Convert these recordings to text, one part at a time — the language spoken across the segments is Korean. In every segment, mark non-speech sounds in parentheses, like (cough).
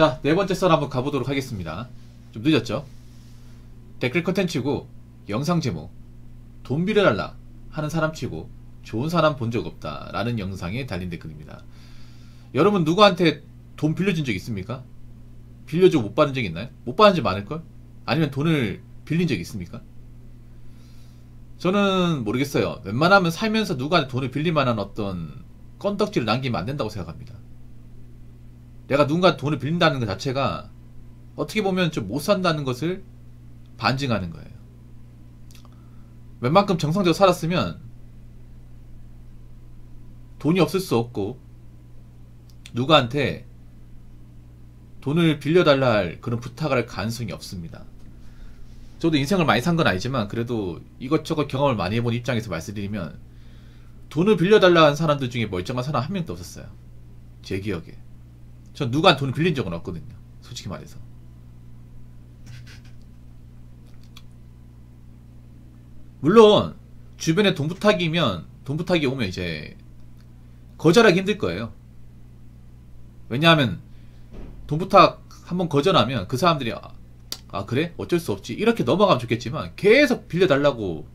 자, 네 번째 썰 한번 가보도록 하겠습니다. 좀 늦었죠? 댓글 컨텐츠고, 영상 제목, 돈 빌려달라 하는 사람 치고, 좋은 사람 본 적 없다 라는 영상에 달린 댓글입니다. 여러분 누구한테 돈 빌려준 적 있습니까? 빌려주고 못 받은 적 있나요? 못 받은 적 많을걸? 아니면 돈을 빌린 적 있습니까? 저는 모르겠어요. 웬만하면 살면서 누구한테 돈을 빌릴 만한 어떤 건덕지를 남기면 안 된다고 생각합니다. 내가 누군가 돈을 빌린다는 것 자체가 어떻게 보면 좀 못 산다는 것을 반증하는 거예요. 웬만큼 정상적으로 살았으면 돈이 없을 수 없고 누구한테 돈을 빌려달라 할 그런 부탁을 할 가능성이 없습니다. 저도 인생을 많이 산 건 아니지만 그래도 이것저것 경험을 많이 해본 입장에서 말씀드리면 돈을 빌려달라 한 사람들 중에 멀쩡한 사람 한 명도 없었어요. 제 기억에. 전 누구한테 돈을 빌린 적은 없거든요. 솔직히 말해서. 물론 주변에 돈 부탁이면 돈 부탁이 오면 이제 거절하기 힘들 거예요. 왜냐하면 돈 부탁 한번 거절하면 그 사람들이 아, 아 그래 어쩔 수 없지 이렇게 넘어가면 좋겠지만 계속 빌려달라고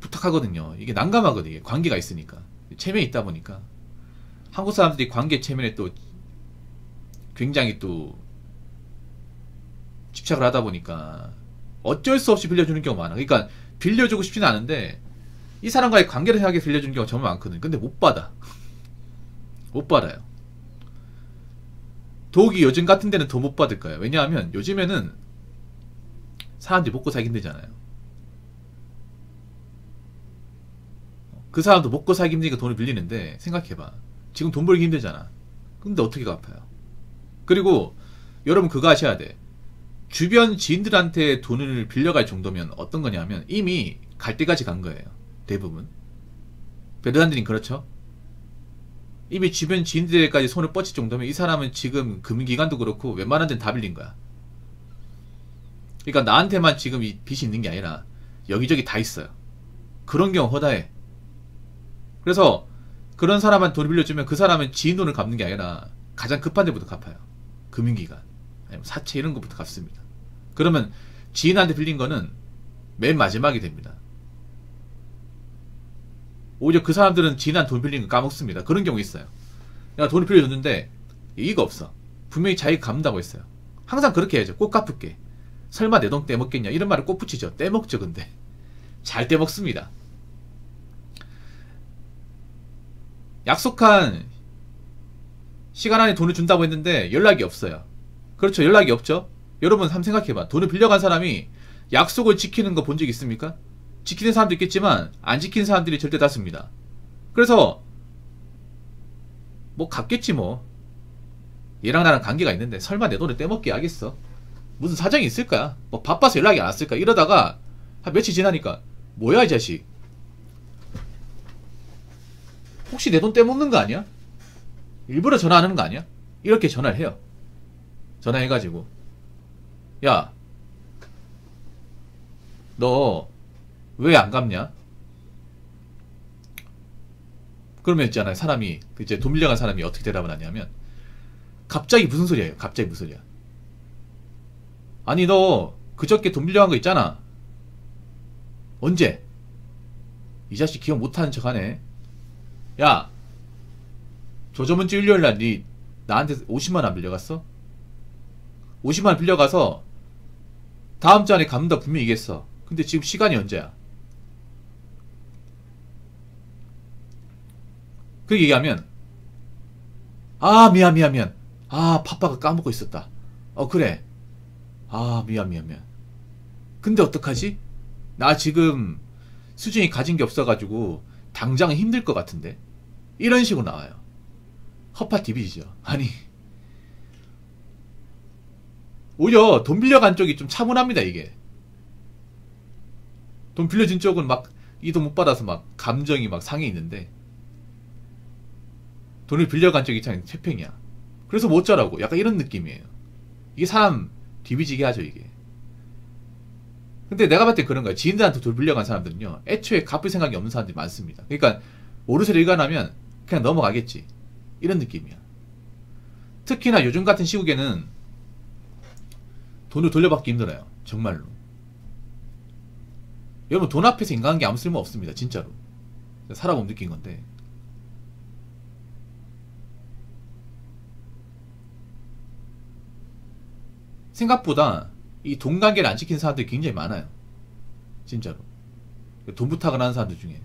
부탁하거든요. 이게 난감하거든요. 관계가 있으니까 체면이 있다 보니까 한국 사람들이 관계 체면에 또 굉장히 또 집착을 하다 보니까 어쩔 수 없이 빌려주는 경우가 많아. 그러니까 빌려주고 싶지는 않은데 이 사람과의 관계를 생각해 빌려주는 경우가 정말 많거든. 근데 못 받아. (laughs) 못 받아요. 더욱이 요즘 같은 데는 더 못 받을 거예요. 왜냐하면 요즘에는 사람들이 먹고 살기 힘들잖아요. 그 사람도 먹고 살기 힘드니까 돈을 빌리는데 생각해봐. 지금 돈 벌기 힘들잖아. 근데 어떻게 갚아요? 그리고 여러분 그거 하셔야 돼. 주변 지인들한테 돈을 빌려갈 정도면 어떤 거냐면 이미 갈 때까지 간 거예요. 대부분. 베르단들인 그렇죠? 이미 주변 지인들까지 손을 뻗칠 정도면 이 사람은 지금 금기관도 그렇고 웬만한 데는 다 빌린 거야. 그러니까 나한테만 지금 이 빚이 있는 게 아니라 여기저기 다 있어요. 그런 경우 허다해. 그래서 그런 사람한테 돈을 빌려주면 그 사람은 지인 돈을 갚는 게 아니라 가장 급한 데부터 갚아요. 금융기관. 아니면 사채 이런 것부터 갚습니다. 그러면 지인한테 빌린 거는 맨 마지막이 됩니다. 오히려 그 사람들은 지인한테 돈 빌린 거 까먹습니다. 그런 경우 있어요. 내가 돈을 빌려줬는데 이의가 없어. 분명히 자기가 갚는다고 했어요. 항상 그렇게 해야죠. 꼭 갚을게. 설마 내 돈 떼먹겠냐 이런 말을 꼭 붙이죠. 떼먹죠 근데. 잘 떼먹습니다. 약속한 시간 안에 돈을 준다고 했는데 연락이 없어요. 그렇죠. 연락이 없죠. 여러분 한번 생각해봐. 돈을 빌려간 사람이 약속을 지키는 거 본 적 있습니까? 지키는 사람도 있겠지만 안 지키는 사람들이 절대 다습니다. 그래서 뭐 갚겠지 뭐. 얘랑 나랑 관계가 있는데 설마 내 돈을 떼먹게 하겠어? 무슨 사정이 있을 거야? 뭐 바빠서 연락이 안 왔을까? 이러다가 한 며칠 지나니까 뭐야 이 자식? 혹시 내 돈 떼먹는 거 아니야? 일부러 전화하는 거 아니야? 이렇게 전화를 해요. 전화해가지고 야, 너 왜 안 갚냐? 그러면 있잖아요. 사람이 이제 돈 빌려간 사람이 어떻게 대답을 하냐면 갑자기 무슨 소리예요? 갑자기 무슨 소리야? 아니 너 그저께 돈 빌려간 거 있잖아. 언제? 이 자식 기억 못하는 척하네. 야, 저 저번 주 일요일 날 니 나한테 50만 원 빌려갔어? 50만 원 빌려가서 다음 주 안에 갚는다 분명히 얘기했어. 근데 지금 시간이 언제야? 그 얘기하면 아 미안 미안 미안 아 파파가 까먹고 있었다. 어 그래 아 미안 미안 미안 근데 어떡하지? 나 지금 수준이 가진 게 없어가지고 당장은 힘들 것 같은데 이런 식으로 나와요. 허파 디비지죠. 아니 오히려 돈 빌려간 쪽이 좀 차분합니다 이게. 돈 빌려준 쪽은 막 이 돈 못 받아서 막 감정이 막 상해 있는데 돈을 빌려간 쪽이 참 최팽이야. 그래서 못 자라고 약간 이런 느낌이에요. 이게 사람 디비지게 하죠 이게. 근데 내가 봤을 때 그런 거야. 지인들한테 돈 빌려간 사람들은요. 애초에 갚을 생각이 없는 사람들이 많습니다. 그러니까 오르세를 일관하면 그냥 넘어가겠지. 이런 느낌이야. 특히나 요즘 같은 시국에는 돈을 돌려받기 힘들어요. 정말로. 여러분 돈 앞에서 인간관계 아무 쓸모 없습니다. 진짜로. 살아보면 느낀 건데. 생각보다 이 돈 관계를 안 지키는 사람들이 굉장히 많아요. 진짜로. 돈 부탁을 하는 사람들 중에.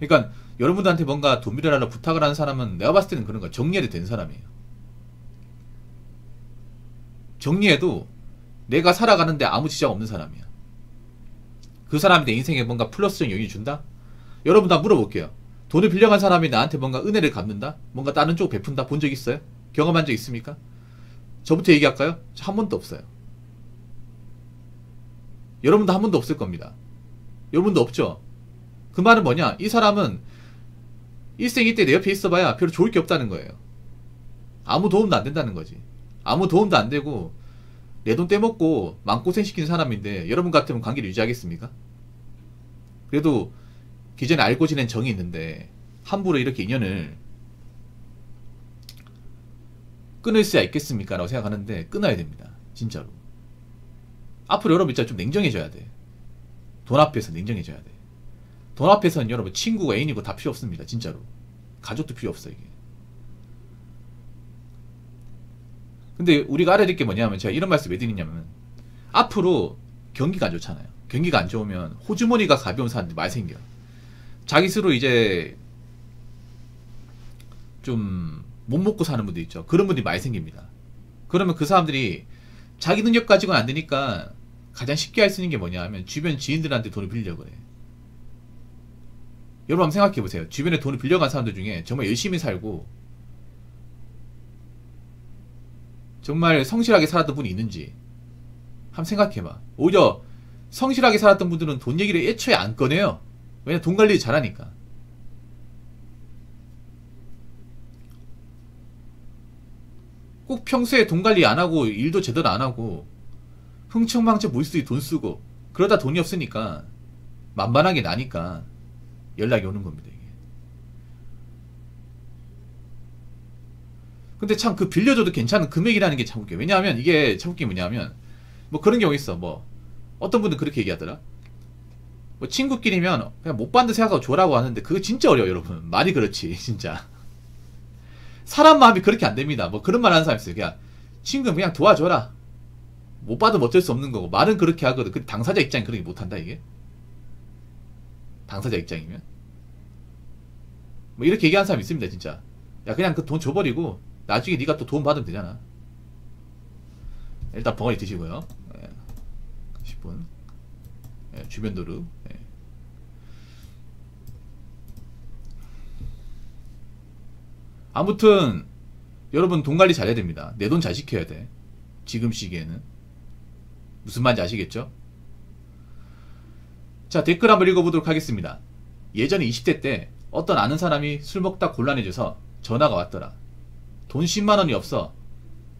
그러니까 여러분들한테 뭔가 돈 빌려달라 부탁을 하는 사람은 내가 봤을 때는 그런 거야. 정리해도 되는 사람이에요. 정리해도 내가 살아가는데 아무 지장 없는 사람이야. 그 사람이 내 인생에 뭔가 플러스적인 영향을 준다? 여러분 다 물어볼게요. 돈을 빌려간 사람이 나한테 뭔가 은혜를 갚는다? 뭔가 다른 쪽 베푼다? 본 적 있어요? 경험한 적 있습니까? 저부터 얘기할까요? 한 번도 없어요. 여러분도 한 번도 없을 겁니다. 여러분도 없죠? 그 말은 뭐냐? 이 사람은 일생 이때 내 옆에 있어봐야 별로 좋을 게 없다는 거예요. 아무 도움도 안 된다는 거지. 아무 도움도 안 되고 내 돈 떼먹고 마음고생 시키는 사람인데 여러분 같으면 관계를 유지하겠습니까? 그래도 기존에 알고 지낸 정이 있는데 함부로 이렇게 인연을 끊을 수야 있겠습니까? 라고 생각하는데 끊어야 됩니다. 진짜로. 앞으로 여러분 진짜 좀 냉정해져야 돼. 돈 앞에서 냉정해져야 돼. 돈 앞에서는 여러분 친구가 애인이고 다 필요 없습니다. 진짜로. 가족도 필요 없어 이게. 근데 우리가 알아야 될 게 뭐냐면 제가 이런 말씀 왜 드리냐면 앞으로 경기가 안 좋잖아요. 경기가 안 좋으면 호주머니가 가벼운 사람들이 많이 생겨요. 자기 스스로 이제 좀 못 먹고 사는 분들 있죠. 그런 분들이 많이 생깁니다. 그러면 그 사람들이 자기 능력 가지고는 안 되니까 가장 쉽게 할 수 있는 게 뭐냐 하면 주변 지인들한테 돈을 빌려고 그래. 여러분 한번 생각해 보세요. 주변에 돈을 빌려간 사람들 중에 정말 열심히 살고 정말 성실하게 살았던 분이 있는지 한번 생각해봐. 오히려 성실하게 살았던 분들은 돈 얘기를 애초에 안 꺼내요. 왜냐 돈 관리 잘하니까. 꼭 평소에 돈 관리 안 하고 일도 제대로 안 하고 흥청망청 무리수리 돈 쓰고 그러다 돈이 없으니까 만만하게 나니까 연락이 오는 겁니다. 이게. 근데 참 그 빌려줘도 괜찮은 금액이라는 게 참 웃겨. 왜냐하면 이게 참 웃긴 뭐냐면 뭐 그런 경우 있어. 뭐 어떤 분들 그렇게 얘기하더라. 뭐 친구끼리면 그냥 못 받는 생각하고 줘라고 하는데 그거 진짜 어려워 여러분. 말이 그렇지 (laughs) 진짜. 사람 마음이 그렇게 안 됩니다. 뭐 그런 말 하는 사람 있어요. 그냥 친구 그냥 도와줘라. 못 받으면 어쩔 수 없는 거고 말은 그렇게 하거든. 그 당사자 입장이 그렇게 못한다 이게. 당사자 입장이면. 뭐 이렇게 얘기하는 사람 있습니다 진짜. 야 그냥 그 돈 줘버리고 나중에 네가 또 도움 받으면 되잖아. 일단 벙어리 드시고요. 예. 10분. 예, 주변 도루. 예. 아무튼 여러분 돈 관리 잘해야 됩니다. 내 돈 잘 지켜야 돼. 지금 시기에는. 무슨 말인지 아시겠죠? 자, 댓글 한번 읽어보도록 하겠습니다. 예전에 20대 때 어떤 아는 사람이 술 먹다 곤란해져서 전화가 왔더라. 돈 10만원이 없어.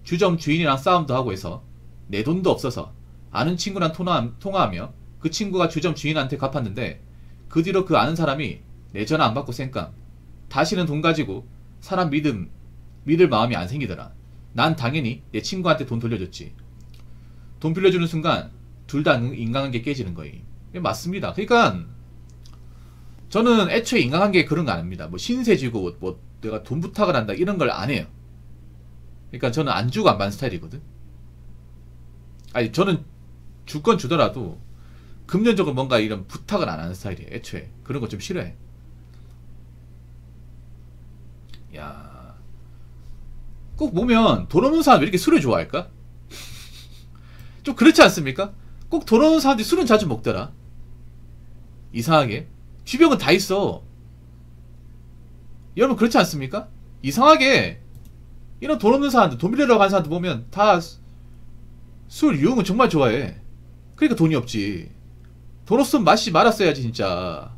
주점 주인이랑 싸움도 하고 해서 내 돈도 없어서 아는 친구랑 통화하며 그 친구가 주점 주인한테 갚았는데 그 뒤로 그 아는 사람이 내 전화 안 받고 쌩깡. 다시는 돈 가지고 사람 믿음, 믿을 마음이 안 생기더라. 난 당연히 내 친구한테 돈 돌려줬지. 돈 빌려주는 순간 둘 다 인간관계 깨지는 거임. 맞습니다. 그러니까 저는 애초에 인간관계 그런 거 안 합니다. 뭐 신세 지고 뭐 내가 돈 부탁을 한다 이런 걸 안 해요. 그러니까 저는 안 주고 안 받는 스타일이거든. 아니 저는 줄 건 주더라도 금전적으로 뭔가 이런 부탁을 안 하는 스타일이에요. 애초에 그런 거 좀 싫어해. 야, 꼭 보면 돈 없는 사람 왜 이렇게 술을 좋아할까? (laughs) 좀 그렇지 않습니까? 꼭 돈 없는 사람들이 술은 자주 먹더라. 이상하게 주변은 다 있어. 여러분 그렇지 않습니까? 이상하게 이런 돈 없는 사람들, 돈 빌리러 간 사람들 보면 다 술 유흥은 정말 좋아해. 그러니까 돈이 없지. 돈 없으면 마시지 말았어야지 진짜.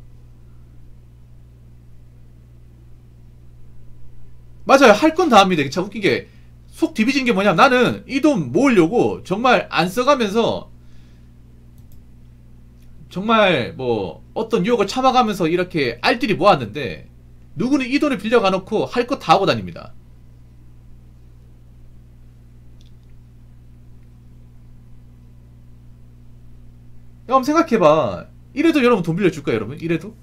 맞아요. 할 건 다 합니다. 참 웃긴 게, 속 디비진 게 뭐냐. 나는 이 돈 모으려고 정말 안 써가면서, 정말 뭐 어떤 유혹을 참아가면서 이렇게 알뜰히 모았는데 누구는 이 돈을 빌려가 놓고 할 것 다 하고 다닙니다. 야, 한번 생각해봐. 이래도 여러분 돈 빌려줄까, 여러분? 이래도?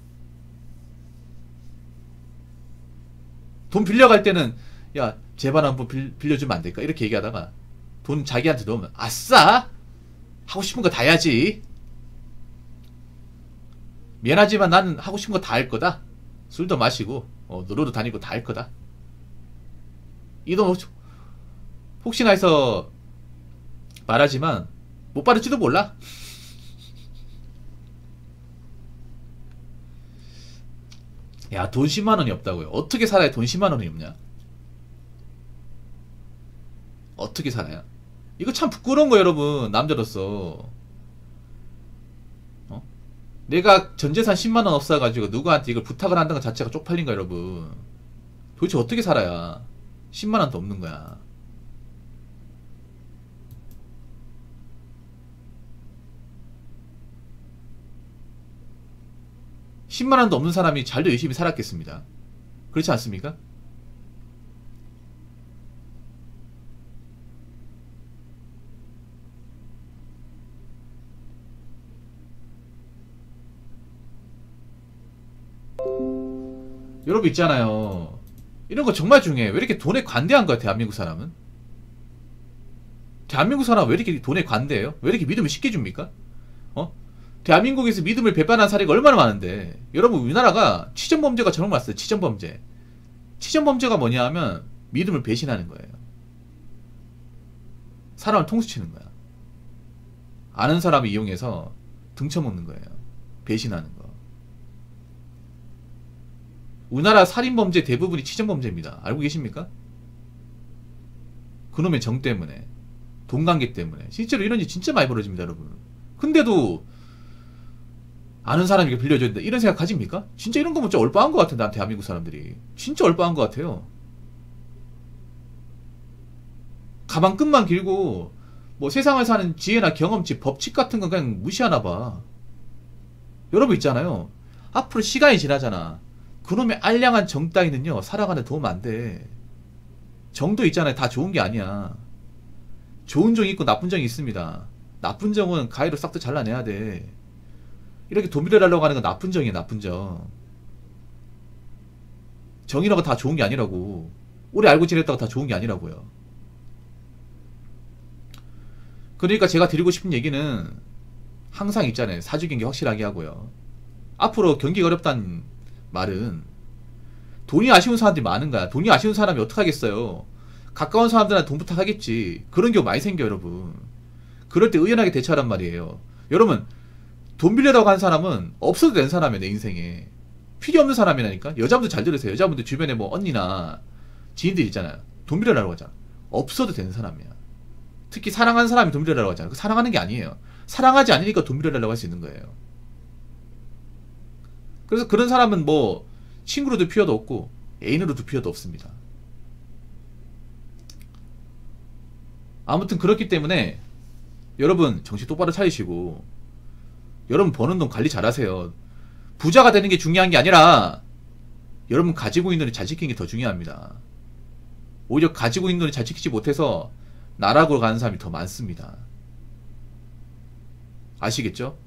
돈 빌려갈 때는, 야, 제발 한번 빌, 빌려주면 안 될까? 이렇게 얘기하다가, 돈 자기한테 넣으면, 아싸! 하고 싶은 거 다 해야지. 미안하지만 나는 하고 싶은 거 다 할 거다. 술도 마시고 어, 놀러도 다니고 다 할 거다. 이돈 혹시나 해서 말하지만 못 받을지도 몰라. 야, 돈 10만 원이 없다고요. 어떻게 살아야 돈 10만 원이 없냐? 어떻게 살아야? 이거 참 부끄러운 거 여러분. 남자로서. 어? 내가 전 재산 10만 원 없어가지고 누구한테 이걸 부탁을 한다는 것 자체가 쪽팔린 거 여러분. 도대체 어떻게 살아야 10만 원도 없는 거야. 십만 원도 없는 사람이 잘도 열심히 살았겠습니다. 그렇지 않습니까? 여러분 있잖아요. 이런 거 정말 중요해. 왜 이렇게 돈에 관대한 거야, 대한민국 사람은? 대한민국 사람 왜 이렇게 돈에 관대해요? 왜 이렇게 믿음을 쉽게 줍니까? 어? 대한민국에서 믿음을 배반한 사례가 얼마나 많은데 여러분 우리나라가 치전범죄가 정말 많았어요. 치전범죄. 치전범죄가 뭐냐 하면 믿음을 배신하는 거예요. 사람을 통수치는 거야. 아는 사람을 이용해서 등쳐먹는 거예요. 배신하는 거. 우리나라 살인범죄 대부분이 치전범죄입니다. 알고 계십니까? 그놈의 정 때문에. 돈관계 때문에. 실제로 이런 일 진짜 많이 벌어집니다, 여러분. 근데도 아는 사람에게 빌려줘야 된다. 이런 생각 가집니까? 진짜 이런 거면 좀 얼빠한 것 같아, 난 대한민국 사람들이. 진짜 얼빠한 것 같아요. 가방 끈만 길고, 뭐 세상을 사는 지혜나 경험치, 법칙 같은 건 그냥 무시하나 봐. 여러분 있잖아요. 앞으로 시간이 지나잖아. 그놈의 알량한 정 따위는요, 살아가는 도움 안 돼. 정도 있잖아요. 다 좋은 게 아니야. 좋은 정이 있고 나쁜 정이 있습니다. 나쁜 정은 가위로 싹 다 잘라내야 돼. 이렇게 돈 빌려달라고 하는 건 나쁜 정이에요, 나쁜 정. 정이라고 다 좋은 게 아니라고. 오래 알고 지냈다고 다 좋은 게 아니라고요. 그러니까 제가 드리고 싶은 얘기는 항상 있잖아요. 사주 경기 확실하게 하고요. 앞으로 경기가 어렵다는 말은 돈이 아쉬운 사람들이 많은 거야. 돈이 아쉬운 사람이 어떡하겠어요. 가까운 사람들한테 돈 부탁하겠지. 그런 경우 많이 생겨, 여러분. 그럴 때 의연하게 대처하란 말이에요. 여러분, 돈 빌려다고 한 사람은 없어도 된 사람이야, 내 인생에. 필요 없는 사람이라니까? 여자분들 잘 들으세요. 여자분들 주변에 뭐 언니나 지인들 있잖아요. 돈 빌려라고 하잖아. 없어도 되는 사람이야. 특히 사랑하는 사람이 돈 빌려라고 하잖아. 그 사랑하는 게 아니에요. 사랑하지 않으니까 돈 빌려달라고 할 수 있는 거예요. 그래서 그런 사람은 뭐 친구로도 필요도 없고 애인으로도 필요도 없습니다. 아무튼 그렇기 때문에 여러분 정신 똑바로 차리시고 여러분 버는 돈 관리 잘하세요. 부자가 되는 게 중요한 게 아니라 여러분 가지고 있는 돈을 잘 지키는 게 더 중요합니다. 오히려 가지고 있는 돈을 잘 지키지 못해서 나락으로 가는 사람이 더 많습니다. 아시겠죠?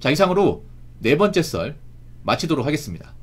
자, 이상으로 네 번째 썰 마치도록 하겠습니다.